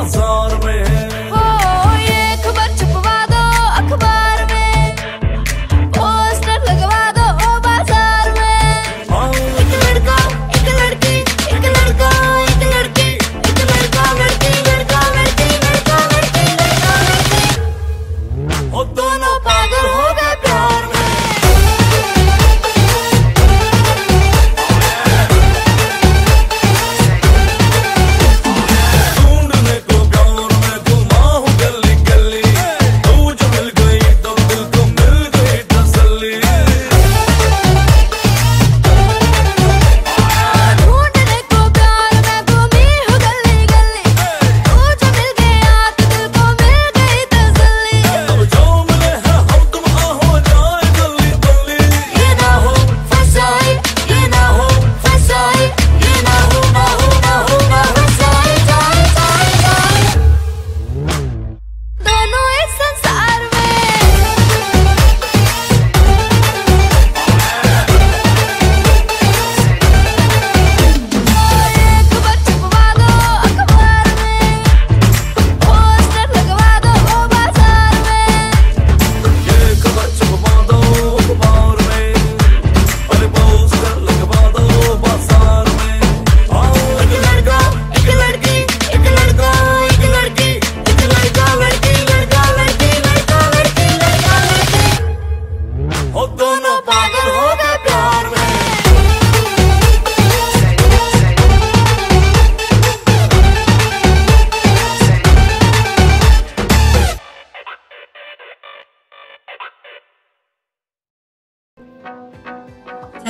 떠서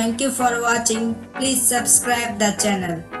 Thank you for watching. Please subscribe the channel.